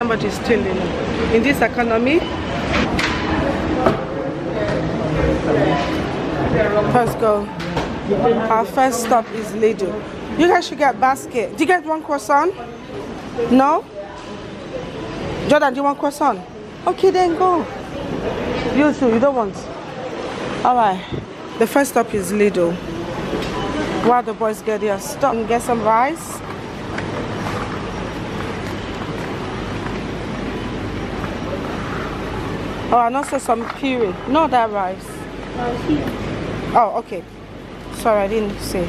Somebody's stealing in this economy. First go. Our first stop is Lidl. You guys should get basket. Do you get one croissant? No? Jordan, do you want croissant? Okay, then go. You too, you don't want? Alright. The first stop is Lidl. While the boys get their stuff and get some rice. Oh, and also some puree. Not that rice. Oh, okay. Sorry, I didn't say.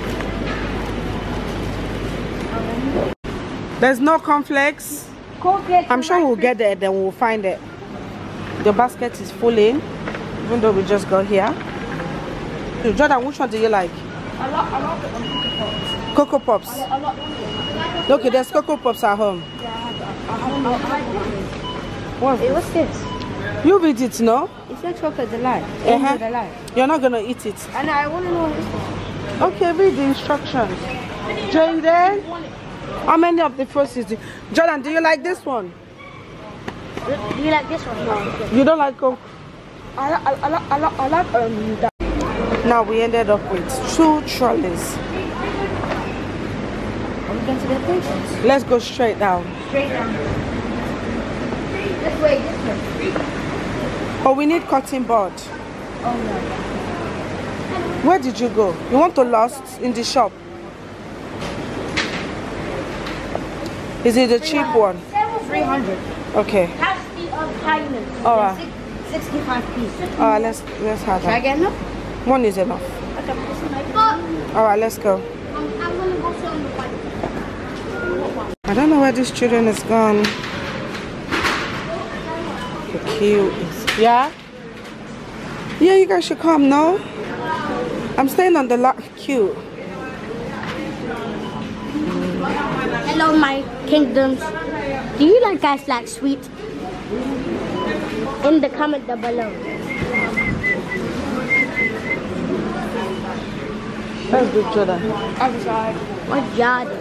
There's no cornflakes. I'm sure we'll get there, then we'll find it. The basket is full in, even though we just got here. Jordan, which one do you like? I like, I like the Cocoa Cocoa Pops. Pops. I like Okay, there's Cocoa Pops at home. What's Hey, what's this? You eat it, no? It's not chocolate delight. Uh-huh. Angel delight. You're not gonna eat it. And I want to know. Okay, read the instructions. Jayden, how many of the is it? Jordan, do you like this one? Do you like this one? No. You don't like Coke? I like, I I I like um, that. Now we ended up with two trolleys. Are we going to get places? Let's go straight down. Straight down. This way, this way. Oh, we need cutting board. Oh no. Where did you go? You want to lost in the shop? Is it the cheap one? 300. Okay. That's the of kindness. Alright. 65 pieces. Alright, let's let's have Should I that. get enough? One is enough. Okay, this is my but Alright, let's go. I'm, I'm gonna go sit on the bike. I don't know where this children is gone. The queue is yeah. Yeah, you guys should come. No, I'm staying on the lot queue. Hello, my kingdoms. Do you like guys like sweet? In the comment down below. Let's do Jordan. I'm sorry. What Jordan?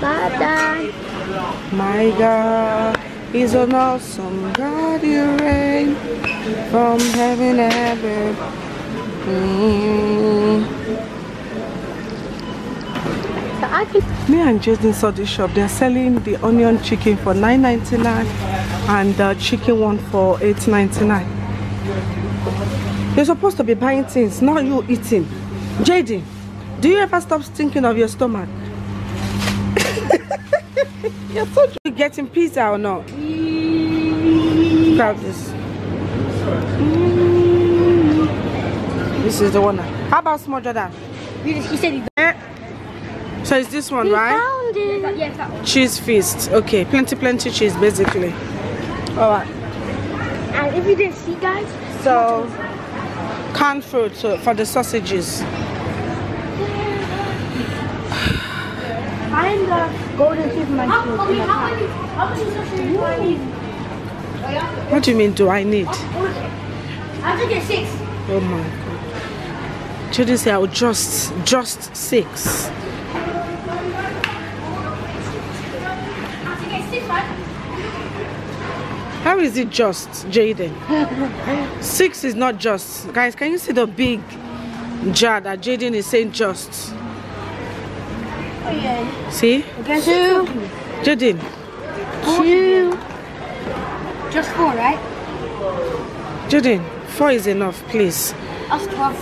Bye bye. My God is an awesome God. You reign from heaven. Mm. So I can. Me and Jason saw this shop. They're selling the onion chicken for $9.99 and the chicken one for $8.99. You're supposed to be buying things, not you eating. JD, do you ever stop thinking of your stomach? You're so you getting pizza or not? Grab this. This is the one. How about small Jordan? He said he Eh? So it's this one, right? found it. Yes, that one. cheese feast okay plenty plenty cheese basically all right And if you didn't see, guys, so canned fruit so for the sausages find the golden teeth my school. what do you mean do i need I have to get six. oh my god Judy say i'll just just six I have to six, right? how is it just Jayden six is not just guys can you see the big jar that Jayden is saying just Oh yeah. See Two. Jayden Two. Just four, right? Judin, four is enough please That's twelve.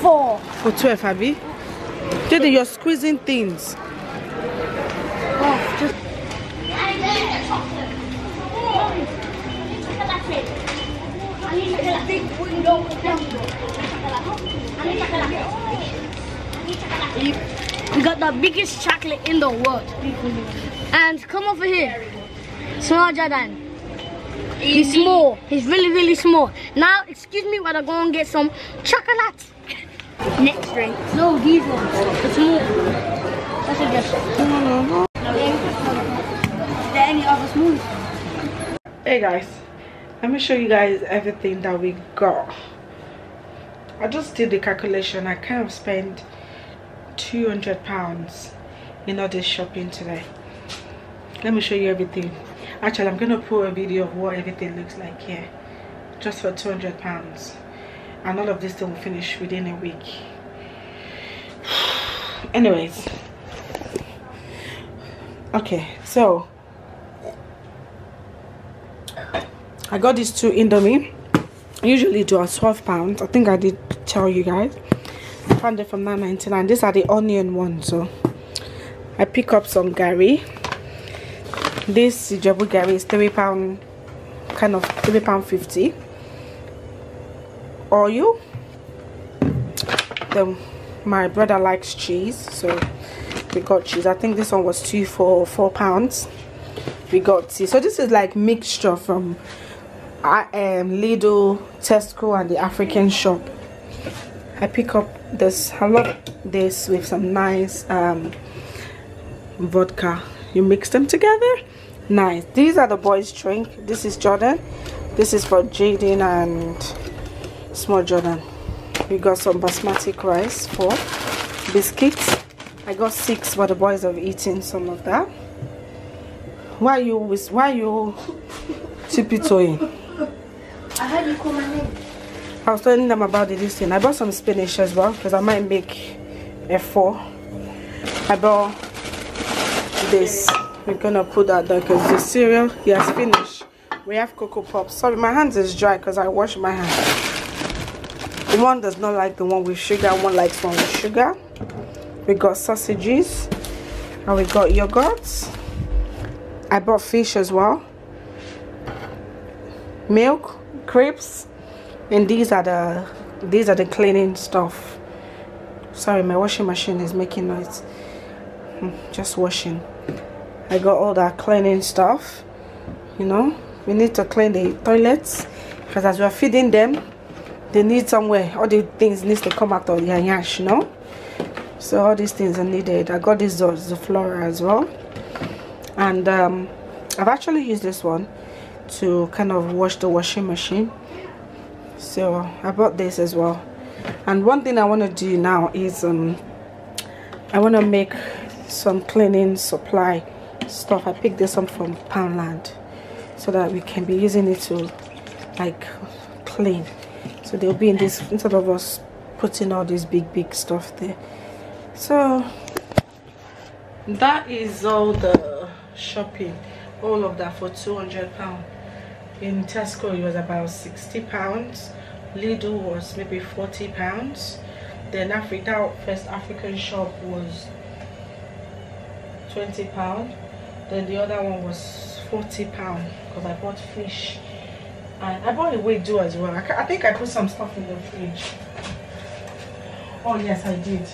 Four. for 12 Abbey. Judin, you're squeezing things Oh, just. We got the biggest chocolate in the world. And come over here. Small Jordan. He's small. He's really, really small. Now, excuse me while I go and get some chocolate. Next drink. No, these ones. The small. That's a just. Is there any other small? hey guys let me show you guys everything that we got i just did the calculation i kind of spent 200 pounds in all this shopping today. Let me show you everything. Actually i'm gonna put a video of what everything looks like here just for 200 pounds. And all of this thing will finish within a week. Anyways. Okay so i got these two indomie. Usually do a 12 pounds. I think i did tell you guys it from 9.99 these are the onion ones so i pick up some gari this Ijebu gari is three pound kind of three pound 50 oil. Then my brother likes cheese so we got cheese. I think this one was two for four pounds. We got tea. So this is like mixture from I am Lidl, Tesco and the African shop. I pick up this, I love this with some nice um, vodka. You mix them together. Nice. These are the boys drink. This is Jordan. This is for Jayden and small Jordan. We got some basmati rice for biscuits. I got six but the boys have eaten some of that. Why you why you tiptoeing? I heard you call my name. I was telling them about this thing. I bought some spinach as well because I might make a four. I bought this. We're gonna put that there because the cereal has finished. We have cocoa pops. Sorry, my hands is dry because I wash my hands. The one does not like the one with sugar, one likes one with sugar. We got sausages and we got yogurts. I bought fish as well. Milk crepes and these are the these are the cleaning stuff. Sorry my washing machine is making noise. Hmm, just washing. I got all that cleaning stuff you know? We need to clean the toilets because as we're feeding them they need somewhere. All the things needs to come out of their yash you know? So all these things are needed. I got this the flora as well. And um, i've actually used this one to kind of wash the washing machine so i bought this as well. And one thing i want to do now is um i want to make some cleaning supply stuff. I picked this up from poundland so that we can be using it to like clean. So they'll be in this instead of us putting all this big big stuff there. So that is all the shopping. All of that for 200 pounds in Tesco it was about 60 pounds. Lidl was maybe 40 pounds. Then Africa first African shop was 20 pound. Then the other one was 40 pound because I bought fish. And I bought ewedu as well. I, I think I put some stuff in the fridge. Oh yes I did.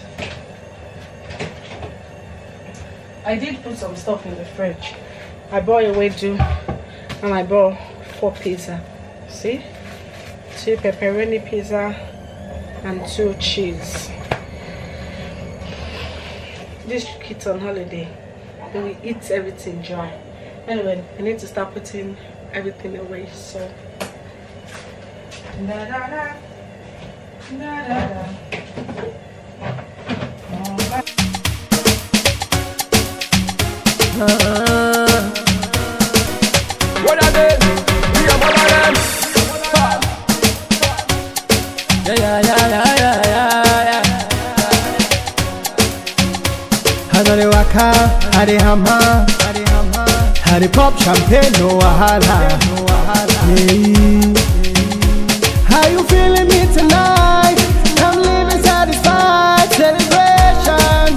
I did put some stuff in the fridge. I bought ewedu and I bought four pizza. See? Two pepperoni pizza and two cheese. This kids on holiday they will eat everything dry anyway i need to start putting everything away so. Da, da, da. Da, da, da. Champagne, no wahala. Yeah. How you feeling me tonight? I'm living satisfied, celebration,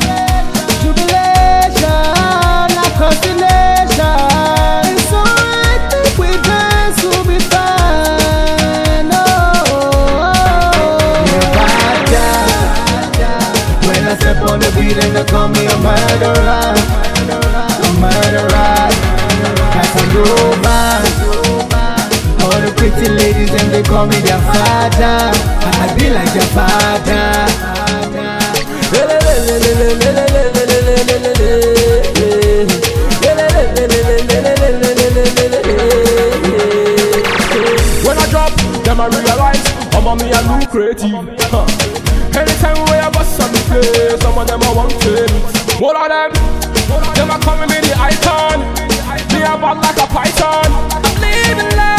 jubilation, not constellation. It's alright if we dance, we'll be fine. Oh, Nevada. When I step on the beat and they call me a murderer call me their father I be like their father When I drop, them I realize I'm on me a new creative. Huh. Anytime we have a some play, some of them I want to All of them, them are calling me the icon. Me a jump like a python. I'm living life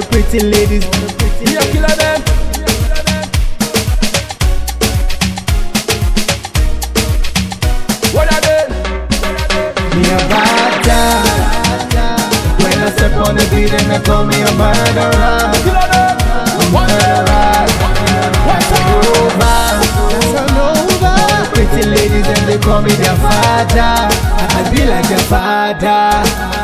the pretty ladies. We a killer them. What are them? Me a father. When I step on the beat and they call me a murderer. Killer them. Murderer. What's up? Pretty ladies and they call me their father. I be like their father.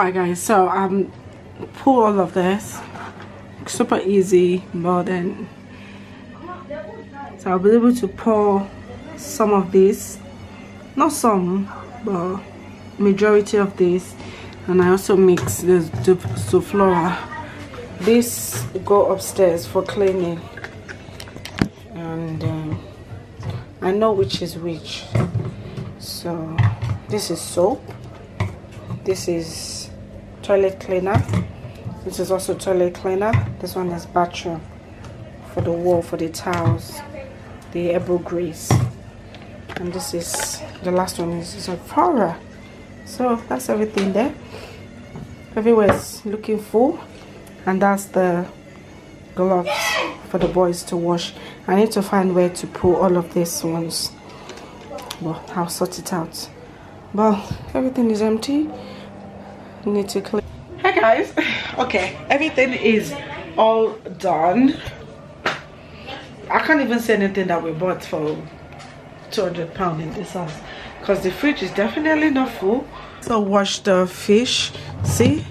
Alright guys, so I'm um all of this. Super easy, but then so I'll be able to pour some of this. Not some, but majority of this. And I also mix the flora. This go upstairs for cleaning. And um, I know which is which. So this is soap this is toilet cleaner. This is also toilet cleaner. This one is bathroom for the wall for the towels the elbow grease. And this is the last one is Zoflora so that's everything there. Everywhere is looking full. And that's the gloves for the boys to wash. I need to find where to put all of these ones. Well I'll sort it out. Well everything is empty need to clean. Hi guys. Okay everything is all done. I can't even say anything that we bought for 200 pound in this house because the fridge is definitely not full. So wash the fish. See?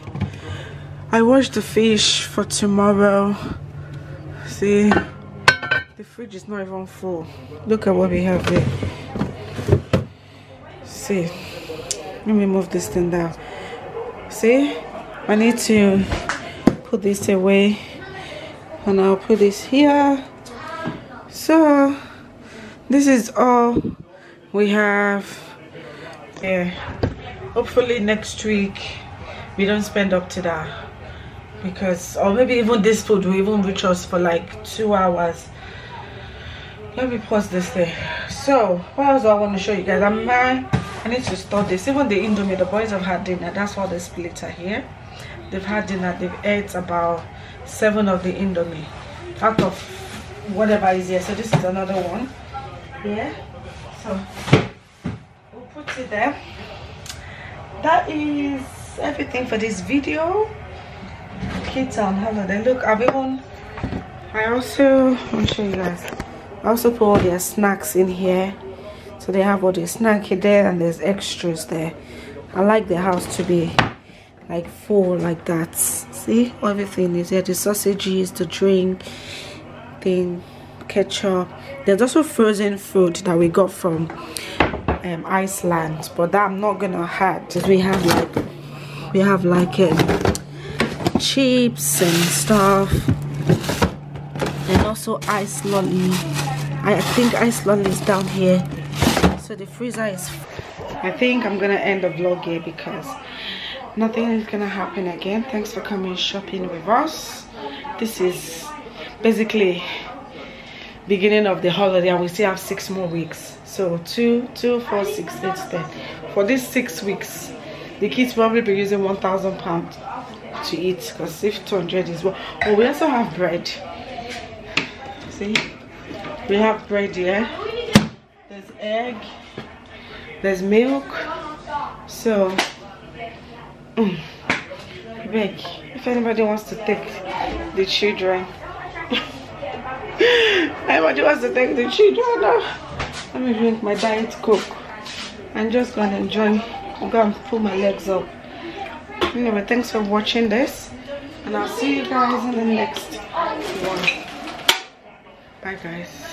I washed the fish for tomorrow. See? The fridge is not even full. Look at what we have here. See? Let me move this thing down see? I need to put this away and i'll put this here. So this is all we have. Yeah. Hopefully next week we don't spend up to that because or maybe even this food will even reach us for like two hours. Let me pause this thing. So what else do i want to show you guys? I'm uh, need to store this. Even the indomie the boys have had dinner. That's why the splits are here. They've had dinner. They've ate about seven of the indomie. Out of whatever is here. So this is another one. Here. So we'll put it there. That is everything for this video. Kids on holiday. Look even i also me show you guys. I also put all their snacks in here so they have all the snack there and there's extras there. I like the house to be like full like that. See? Everything is here the sausages the drink thing ketchup. There's also frozen food that we got from um, Iceland but that I'm not gonna add. We have like we have like um, chips and stuff. And also ice lolly I think ice lolly is down here so the freezer is I think I'm gonna end the vlog here because nothing is gonna happen again. Thanks for coming shopping with us. This is basically beginning of the holiday and we still have six more weeks. So two two four six eight ten. For these six weeks the kids probably be using 1000 pounds to eat because if 200 is well oh we also have bread. See? We have bread here there's egg. There's milk. So mm, if anybody wants to take the children anybody wants to take the children now let me drink my diet coke I'm just gonna enjoy. Go and pull my legs up. Anyway thanks for watching this and i'll see you guys in the next one. Bye guys